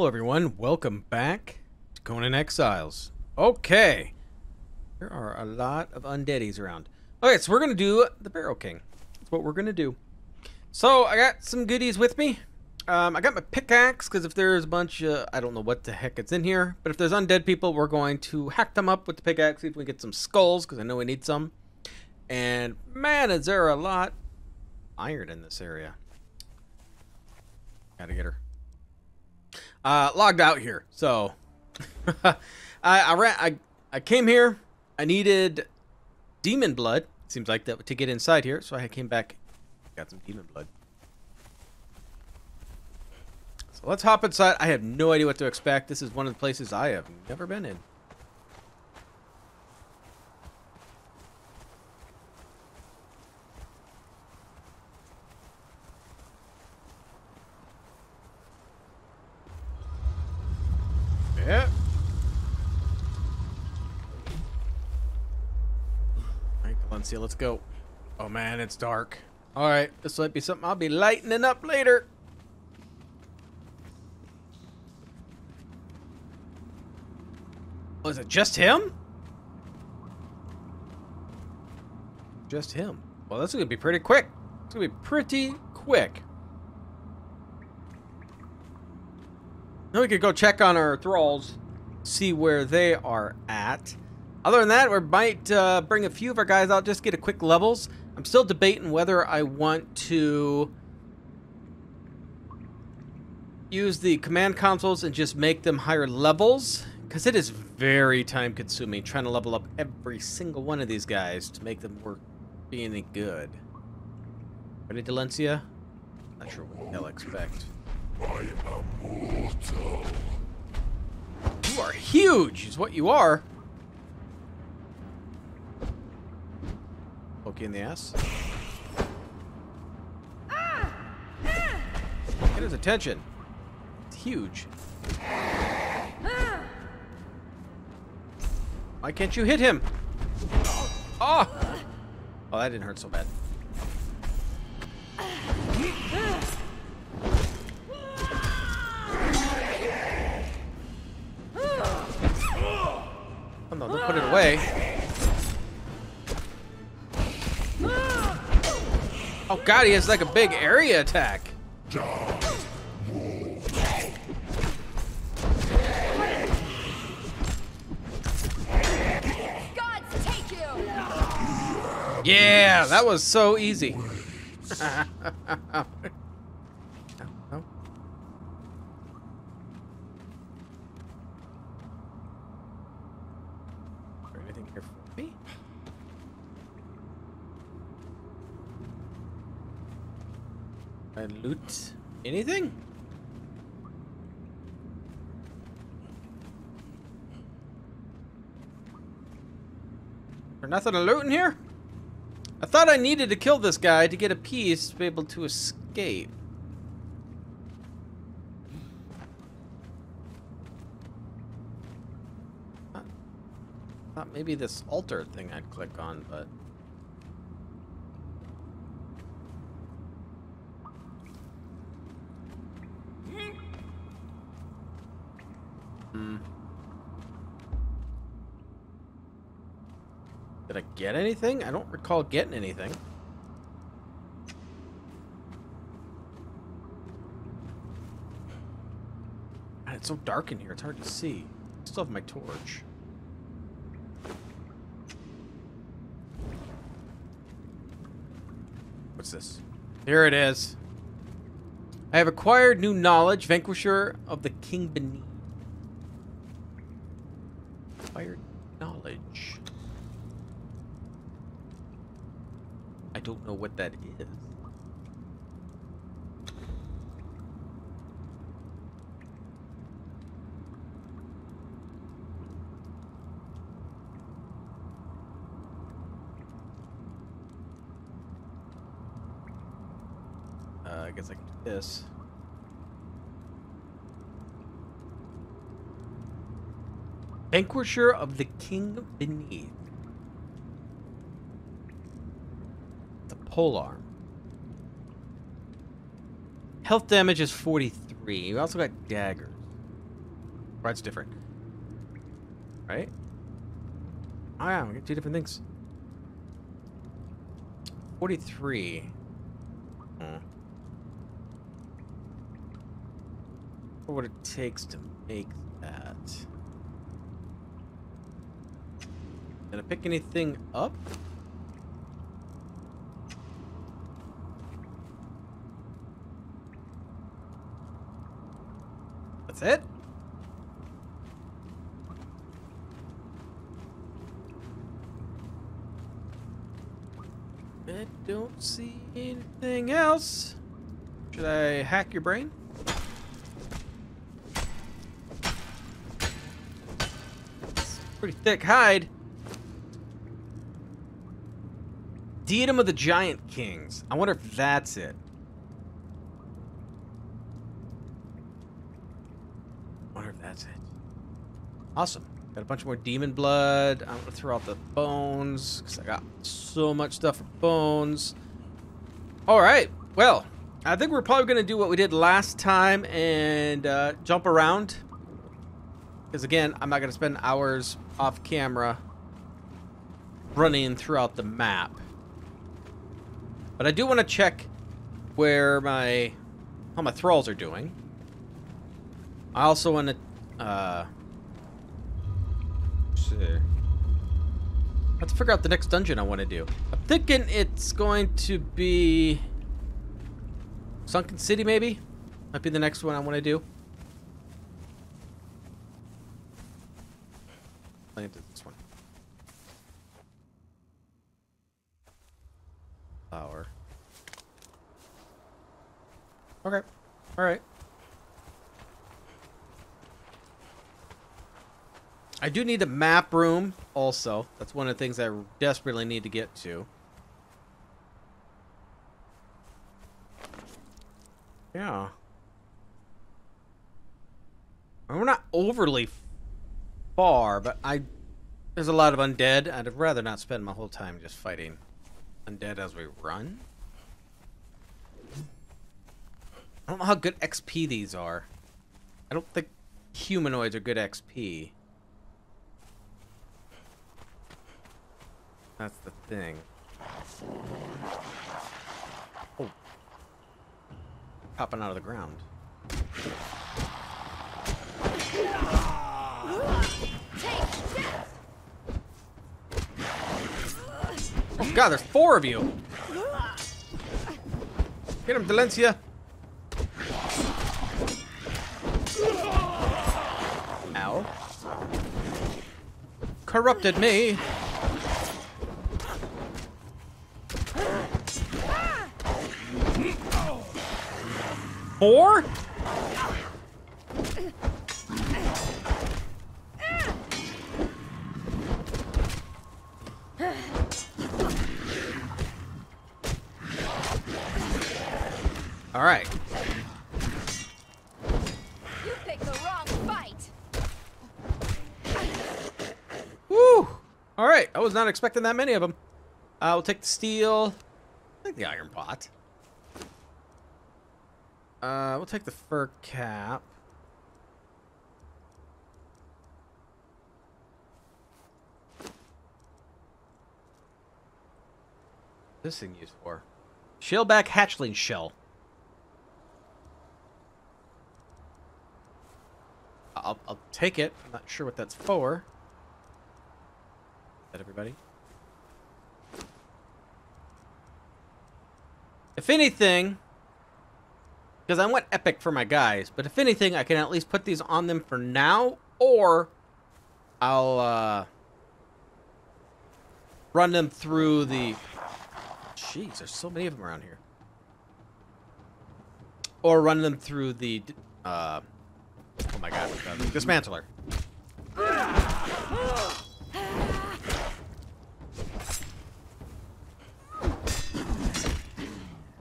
Hello everyone, welcome back to Conan Exiles. Okay, there are a lot of undeadies around. Okay, so we're gonna do the Barrow King. That's what we're gonna do. So I got some goodies with me. Um, I got my pickaxe because if there's a bunch of I don't know what the heck it's in here, but if there's undead people, we're going to hack them up with the pickaxe. See if we can get some skulls because I know we need some. And man, is there a lot iron in this area. Gotta get her. Uh, logged out here. So, I I, ran, I I came here. I needed demon blood. Seems like that to get inside here. So I came back. Got some demon blood. So let's hop inside. I have no idea what to expect. This is one of the places I have never been in. Yeah. Valencia, let's go. Oh man, it's dark. Alright, this might be something I'll be lightening up later. Was oh, it just him? Just him. Well, this is gonna be pretty quick. It's gonna be pretty quick. Now we could go check on our thralls, see where they are at. Other than that, we might uh, bring a few of our guys out, just get a quick levels. I'm still debating whether I want to use the command consoles and just make them higher levels, because it is very time consuming trying to level up every single one of these guys to make them work, be any good. Ready, Delencia? Not sure what they'll expect. I am mortal. You are huge, is what you are. In the ass. Get his attention. It's huge. Why can't you hit him? Oh! Oh, that didn't hurt so bad. Oh no, don't put it away. God, he has like a big area attack. Yeah, that was so easy. I loot anything? There's nothing to loot in here? I thought I needed to kill this guy to get a piece to be able to escape. Thought maybe this altar thing I'd click on, but... get anything? I don't recall getting anything. God, it's so dark in here. It's hard to see. I still have my torch. What's this? Here it is. I have acquired new knowledge, Vanquisher of the King Beneath. Acquired knowledge. I don't know what that is. Uh, I guess I can do this. Vanquisher of the King Beneath. The polearm. Health damage is 43. We also got daggers. That's different. Right? Oh yeah, we got two different things. 43. Hmm. What it takes to make that. Gonna pick anything up? That's it? I don't see anything else. Should I hack your brain? Pretty thick hide. Diadem of the Giant Kings. I wonder if that's it. wonder if that's it. Awesome. Got a bunch more demon blood. I'm gonna throw out the bones because I got so much stuff for bones. All right. Well, I think we're probably gonna do what we did last time and uh, jump around. Because again, I'm not gonna spend hours off camera running throughout the map. But I do want to check where my how my thralls are doing. I also want to uh, see. Let's figure out the next dungeon I want to do. I'm thinking it's going to be Sunken City, maybe. Might be the next one I want to do. I think this one. Flower. Okay. All I do need a map room also. That's one of the things I desperately need to get to. Yeah. We're not overly far, but I there's a lot of undead. I'd rather not spend my whole time just fighting undead as we run. I don't know how good XP these are. I don't think humanoids are good XP. That's the thing. Oh. Popping out of the ground. Oh god, there's four of you! Get him, Dalencia! Ow. Corrupted me! Four? All right. You picked the wrong fight. Woo! All right. I was not expecting that many of them. I will take the steel. I think the iron pot. Uh, we'll take the fur cap. This thing used for shellback hatchling shell. I'll, I'll take it. I'm not sure what that's for. Is that everybody? If anything, because I want epic for my guys, but if anything, I can at least put these on them for now, or I'll uh, run them through the... Jeez, there's so many of them around here. Or run them through the... Uh, oh my god, uh, dismantler.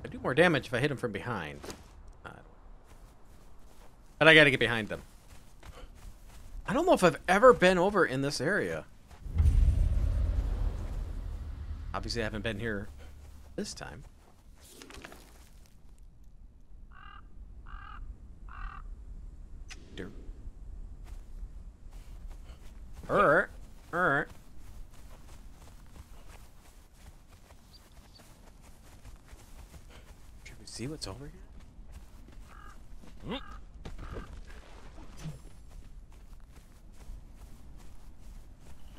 I do more damage if I hit him from behind. But I gotta get behind them. I don't know if I've ever been over in this area. Obviously, I haven't been here this time. Alright. Alright. Er, er. Should we see what's over here? Hmm.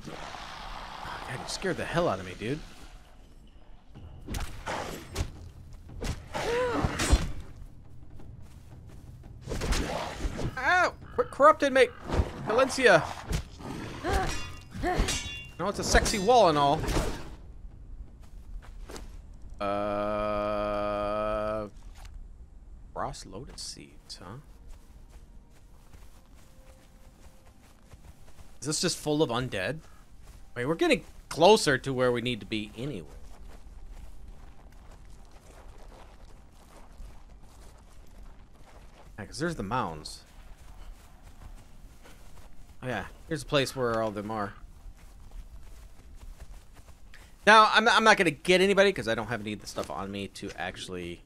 God, you scared the hell out of me, dude. Ow! Quit corrupting me! Valencia! No, it's a sexy wall and all. Uh... Lotus seeds, huh? Is this just full of undead? Wait, we're getting closer to where we need to be anyway. Because there's the mounds. Oh yeah, here's a place where all of them are. Now, I'm, I'm not going to get anybody because I don't have any of the stuff on me to actually...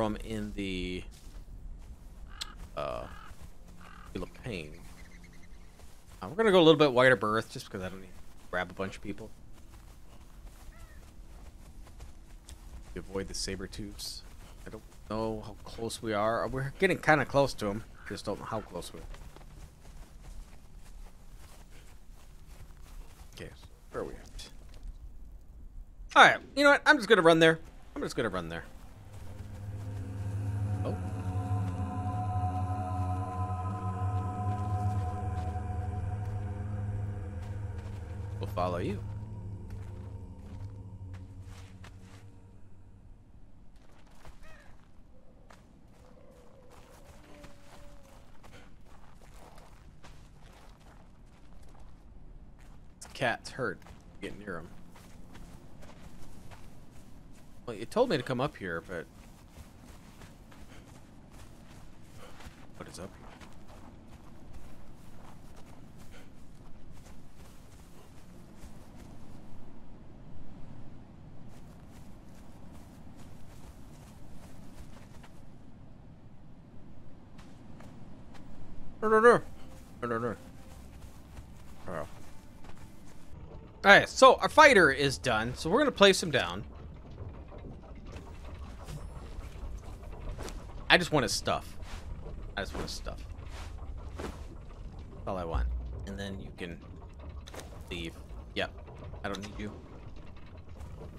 From in the... Uh... Pain. Uh, we're to go a little bit wider berth just because I don't need to grab a bunch of people. We avoid the saber tooths. I don't know how close we are. We're getting kind of close to them. Just don't know how close we are. Okay, so where are we at? Alright, you know what? I'm just gonna run there. I'm just gonna run there. We'll you. cat's hurt. Get near him. Well, you told me to come up here, but what is up here? No, no, no. No. Alright, so our fighter is done, so we're gonna place him down. I just want his stuff. I just want his stuff. That's all I want. And then you can leave. Yep. I don't need you.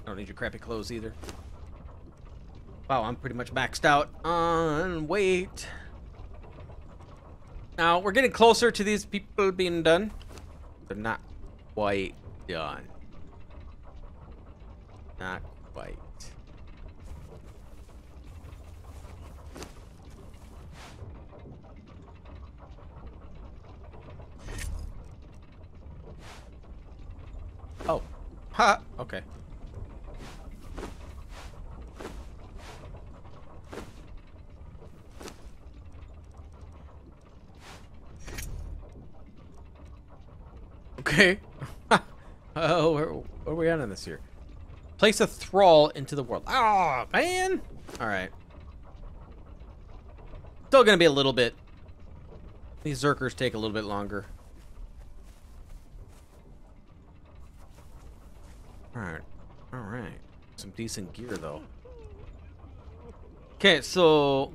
I don't need your crappy clothes either. Wow, I'm pretty much maxed out on weight. Now, we're getting closer to these people being done. They're not quite done. Not quite. Oh. Ha! Okay. Okay. Oh, where, where are we at this here? Place a thrall into the world. Ah, oh, man. All right. Still gonna be a little bit. These Zerkers take a little bit longer. All right. All right. Some decent gear though. Okay, so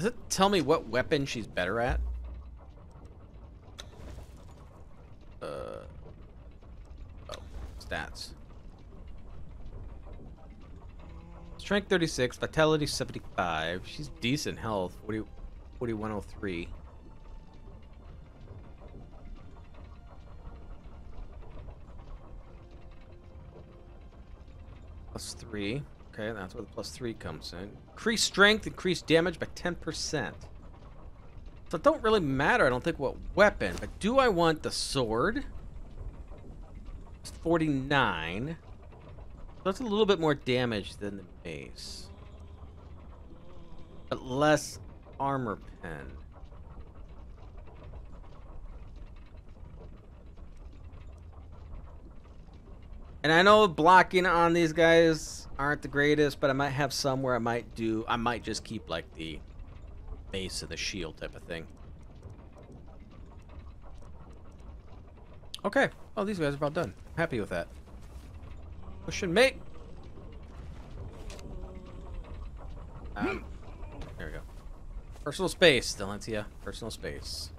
Does it tell me what weapon she's better at? Uh. Oh, stats. Strength 36, Vitality 75. She's decent health. 40, 4103. Plus 3. Okay, that's where the plus 3 comes in. Increase strength, increase damage by 10%. So it don't really matter, I don't think, what weapon. But do I want the sword? It's 49. That's a little bit more damage than the mace. But less armor pen. And I know blocking on these guys aren't the greatest, but I might have some where I might do, I might just keep like the base of the shield type of thing. Okay. Oh, these guys are about done. Happy with that. Pushing mate. Um, there we go. Personal space, Delancia. Personal space.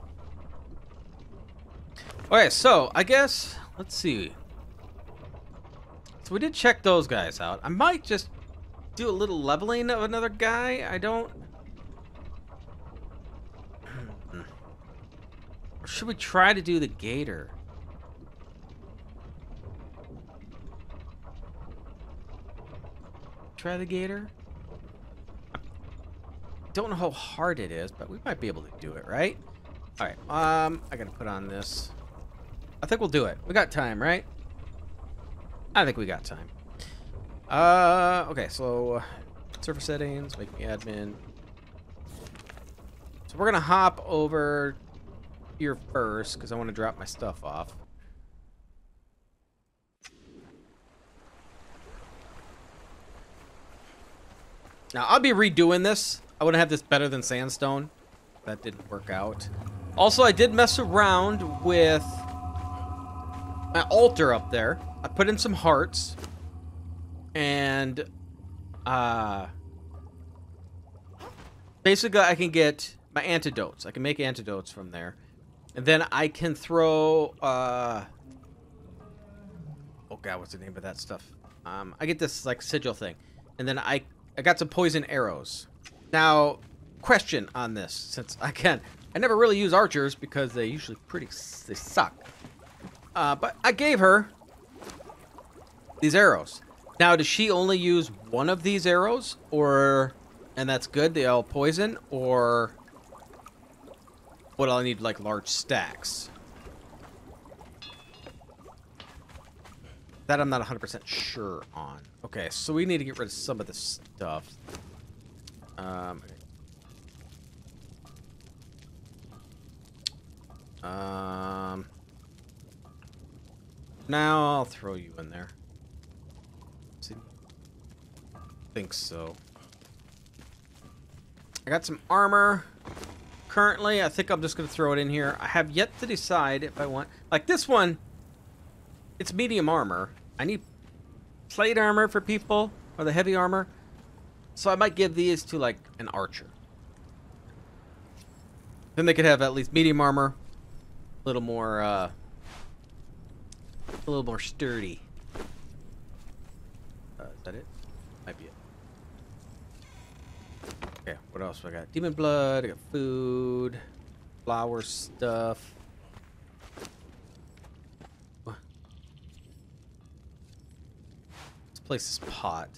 Okay, so I guess let's see. So we did check those guys out. I might just do a little leveling of another guy. I don't. Or should we try to do the gator? Try the gator? Don't know how hard it is, but we might be able to do it, right? All right. Um, I gotta put on this. I think we'll do it. We got time, right? I think we got time. Uh, okay. So, server settings, make me admin. So we're gonna hop over here first because I want to drop my stuff off. Now, I'll be redoing this. I to have this better than sandstone. That didn't work out. Also, I did mess around with my altar up there. I put in some hearts. And, uh... Basically, I can get my antidotes. I can make antidotes from there. And then I can throw, uh... Oh god, what's the name of that stuff? Um, I get this, like, sigil thing. And then I I got some poison arrows. Now, question on this, since again, I never really use archers because they usually pretty they suck. Uh, but I gave her these arrows. Now, does she only use one of these arrows, or and that's good? They all poison, or what? I'll need like large stacks. That I'm not 100% sure on. Okay, so we need to get rid of some of this stuff. Um, um, now I'll throw you in there. See? Think so. I got some armor. Currently, I think I'm just going to throw it in here. I have yet to decide if I want... Like this one, it's medium armor. I need plate armor for people, or the heavy armor. So I might give these to, like, an archer. Then they could have at least medium armor. A little more, uh... A little more sturdy. Uh, is that it? Might be it. Okay, what else I got? Demon blood, I got food, flower stuff. This place this pot.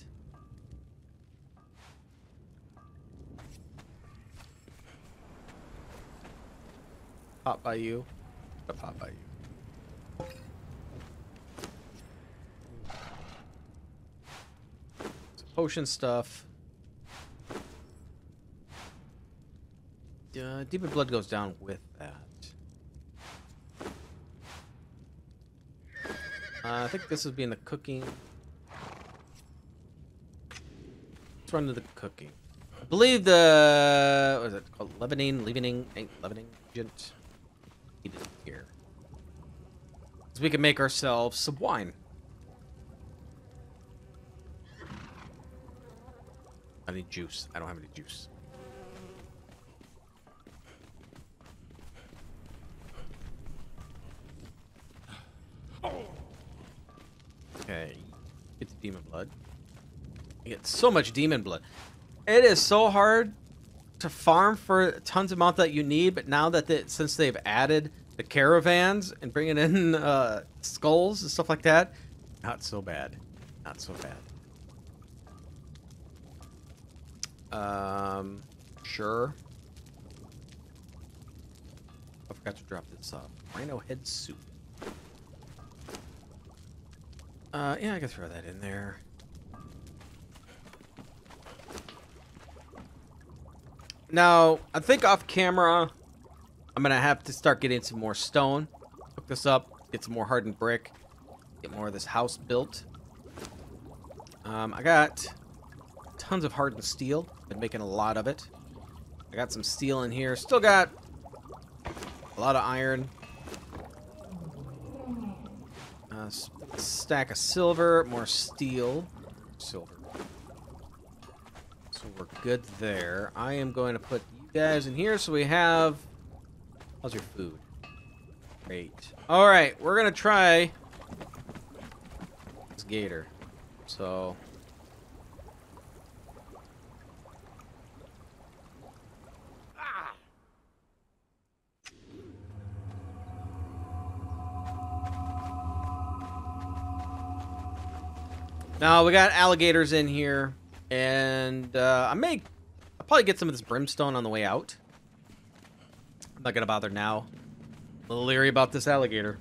Pot by you. A pot by you. Potion stuff. Uh, demon blood goes down with that. Uh, I think this is being the cooking. Let's run to the cooking. I believe the what is it called? Leavening, leavening, leavening agent. Need it here. So we can make ourselves some wine. I need juice. I don't have any juice. Okay. Get the demon blood. You get so much demon blood. It is so hard to farm for tons of amount that you need, but now that since they've added the caravans and bringing in uh, skulls and stuff like that, not so bad. Not so bad. Um, sure. I forgot to drop this off. Rhino head soup. Uh, yeah, I can throw that in there. Now, I think off camera, I'm to have to start getting some more stone. Hook this up, get some more hardened brick. Get more of this house built. Um, I got tons of hardened steel. Been making a lot of it. I got some steel in here. Still got a lot of iron. Uh, stack of silver, more steel. Silver. So we're good there. I am going to put you guys in here so we have... How's your food? Great. Alright, we're going to try this gator. So... Now we got alligators in here, and uh, I may, I'll probably get some of this brimstone on the way out. I'm not gonna bother now. A little leery about this alligator.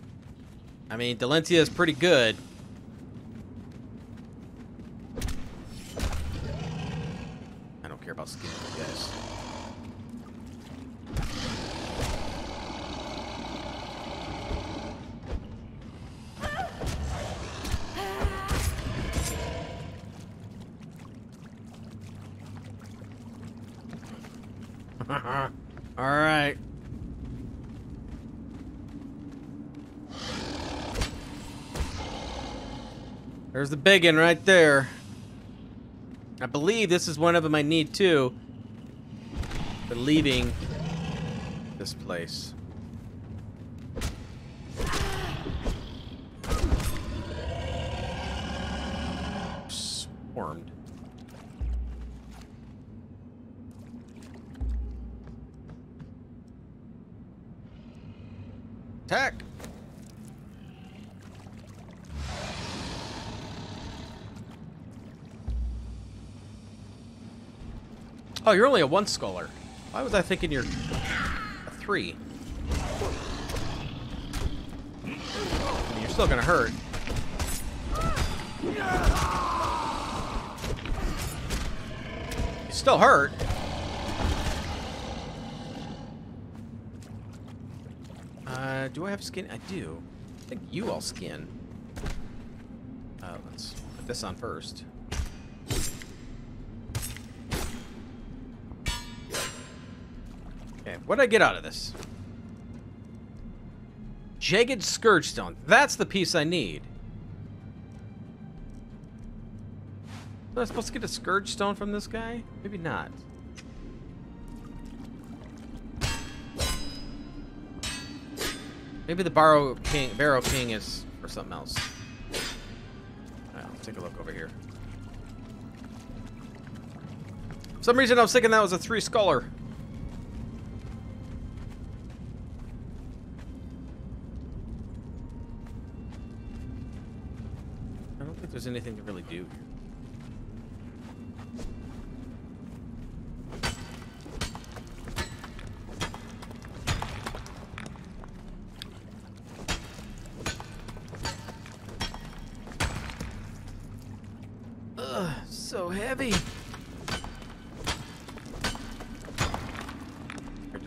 I mean, Delencia is pretty good. I don't care about skinning you guys. All right. There's the big one right there. I believe this is one of them I need too. For leaving this place. Oh, you're only a one scholar. Why was I thinking you're a three? I mean, you're still gonna hurt. You still hurt. Uh, do I have skin? I do. I think you all skin. Uh, let's put this on first. What did I get out of this? Jagged Scourge Stone. That's the piece I need. Was I supposed to get a Scourge Stone from this guy? Maybe not. Maybe the Barrow King, Barrow King is for something else. Let's take a look over here. For some reason I was thinking that was a three scholar. There's anything to really do here. Ugh, so heavy.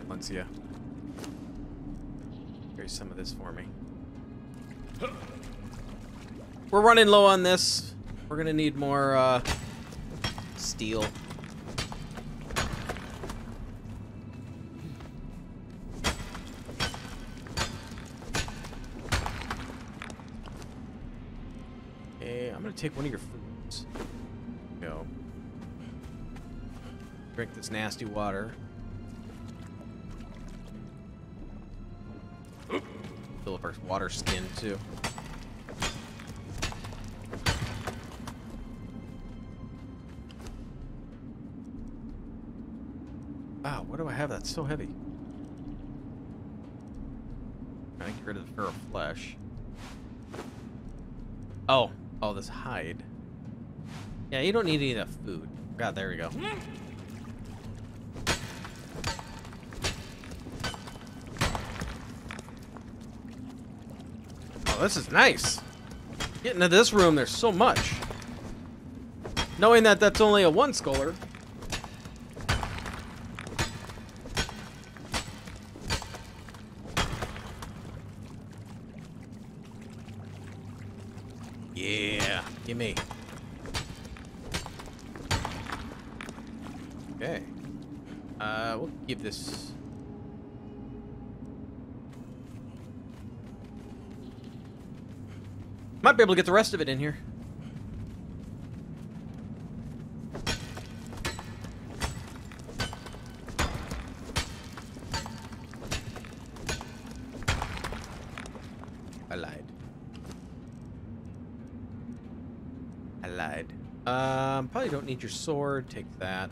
Valencia. Carry some of this for me. We're running low on this. We're gonna need more uh, steel. Okay, I'm gonna take one of your foods. Go. Drink this nasty water. Fill up our water skin too. Have that's so heavy? Trying to get rid of the feral flesh. Oh, oh, this hide. Yeah, you don't need any of that food. God, there we go. Oh, this is nice. Getting to this room, there's so much. Knowing that that's only a one scholar. Gimme. Okay. Uh, we'll give this. Might be able to get the rest of it in here. Need your sword. Take that.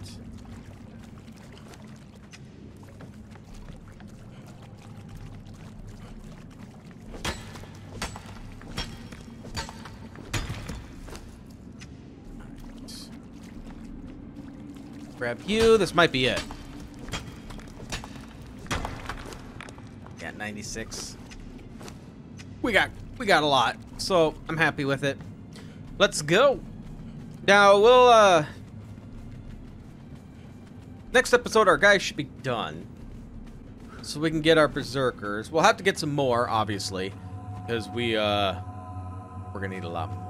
Grab you. This might be it. Yeah, 96. We got we got a lot, so I'm happy with it. Let's go. Now we'll uh next episode our guys should be done. So we can get our berserkers. We'll have to get some more, obviously. Because we uh we're gonna need a lot more.